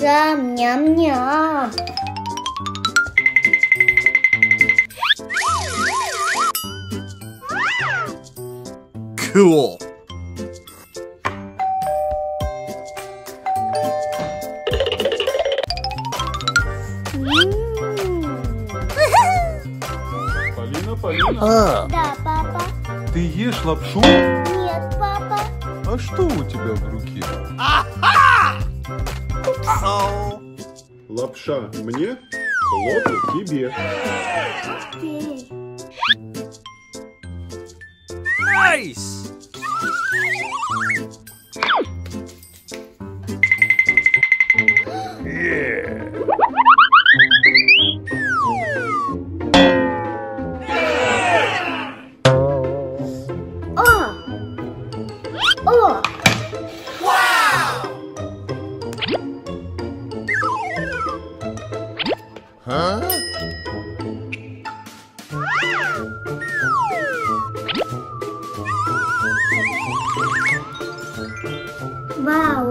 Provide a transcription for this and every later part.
лапша, ням-ням. Cool. Полина, Полина, А, Да, папа. ты ешь лапшу? Нет, папа. А что у тебя в руке? oh. Лапша мне, хлопок тебе. Nice.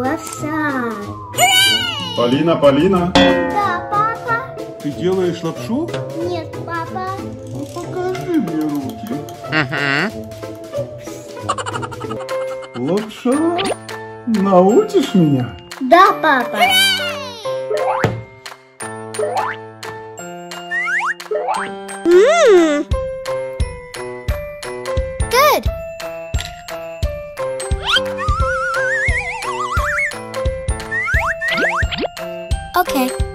Лапша. Полина, Полина, Да, папа. ты делаешь лапшу? Нет, папа. Ну покажи мне руки. Лапша, научишь меня? Да, папа. Good. Okay.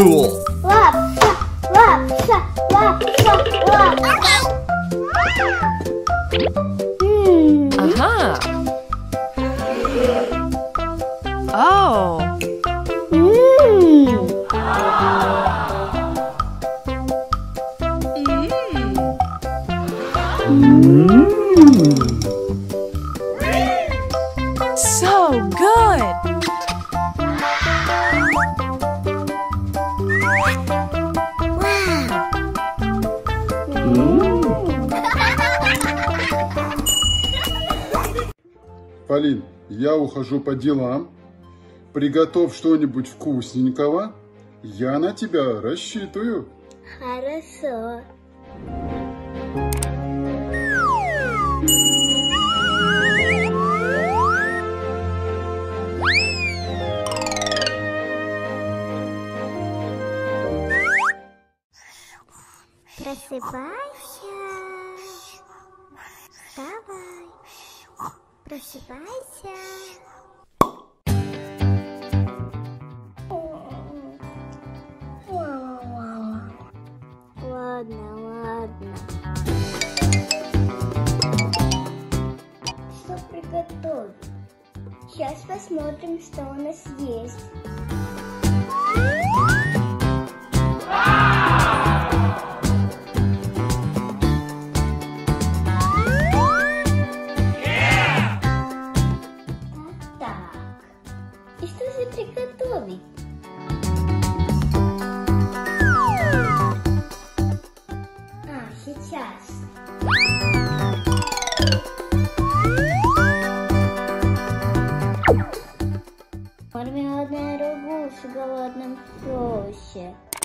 Cool. Лапша, лапша, лапша, лапша. М, Aha. Oh. Полин, я ухожу по делам. Приготовь что-нибудь вкусненького. Я на тебя рассчитываю. Хорошо. Просыпайся. Просыпайся. Ладно, ладно. Что приготовить? Сейчас посмотрим, что у нас есть.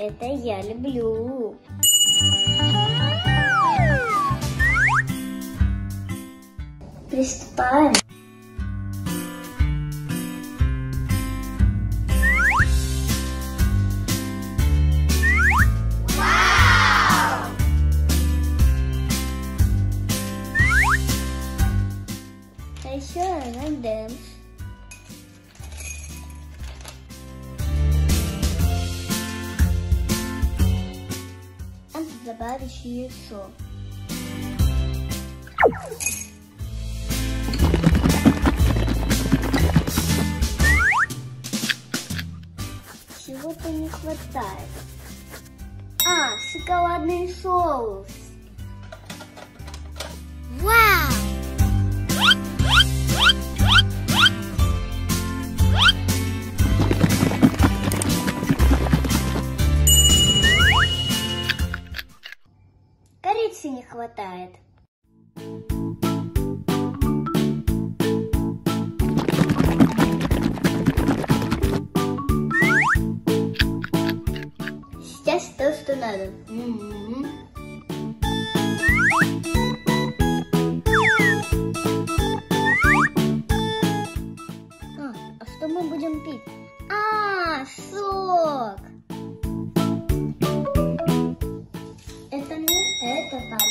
Это я люблю. Приступаем. Добавишь яйцо. Чего-то не хватает. А, шоколадный соус. Надо. А, а что мы будем пить? А, сок. Это не это, папа.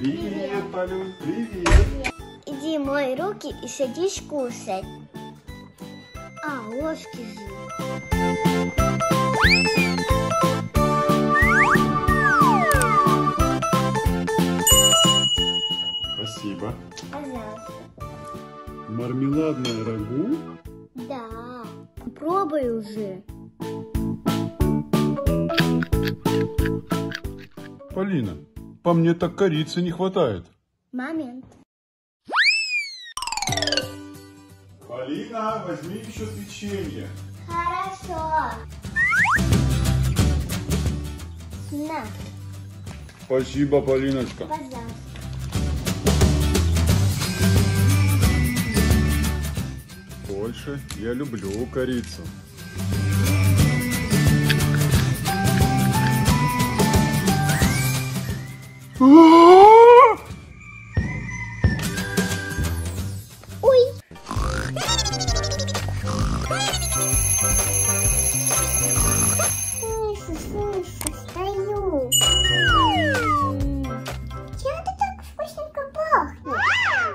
Привет, Полюн, привет. Мой руки и садись кушать. А, ложки же. Спасибо. Пожалуйста. Мармеладное рагу? Да. Пробуй уже. Полина, по мне так корицы не хватает. Момент. Полина, возьми еще печенье. Хорошо. На, Спасибо, Полиночка. пожалуйста. Больше я люблю корицу. Ой.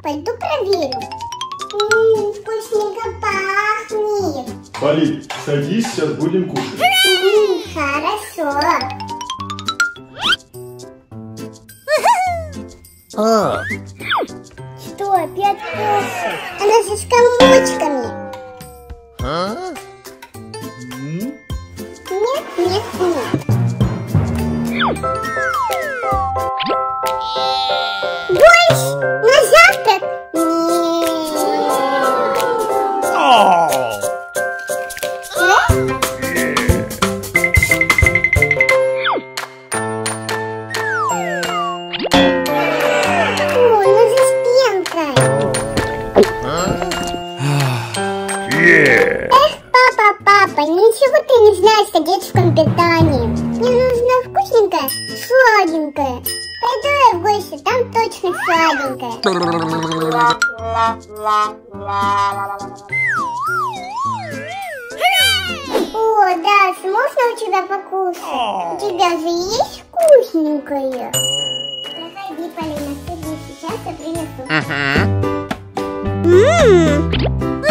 Пойду проверю. М, Вкусненько пахнет. Полин, садись, сейчас будем кушать. Хорошо. А, Что, опять кушать? Она же с комочками. а? Нет, нет, нет. Ничего ты не знаешь о детском питании. Мне нужно вкусненькое, сладенькое. Пойду я в гости, там точно сладенькое. О, да, можно у тебя покушать? У тебя же есть вкусненькое. Проходи, Полина, садись, сейчас я принесу. Что,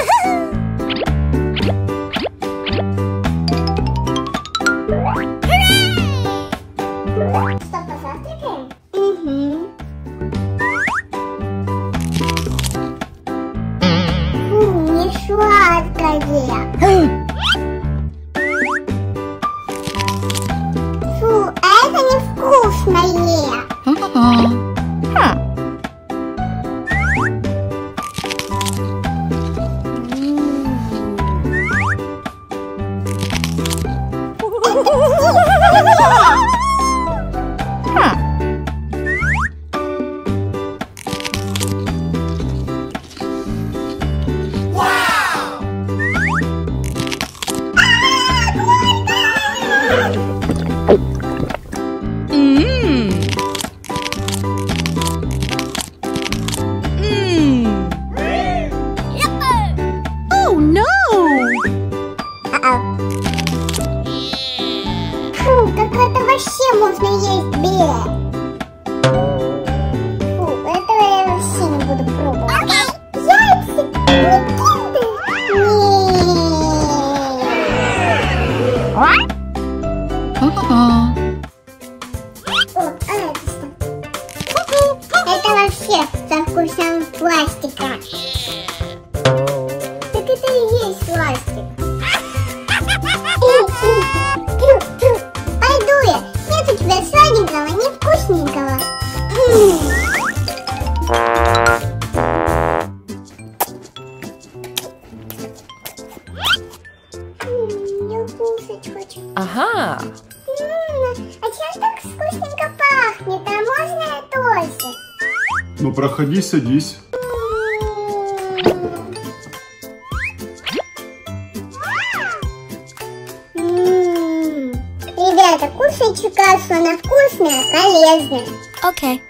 Ага. А чем так вкусненько пахнет? А можно я тоже? Ну проходи, садись. Ребята, кушайте кашу, она вкусная, полезная. Okay.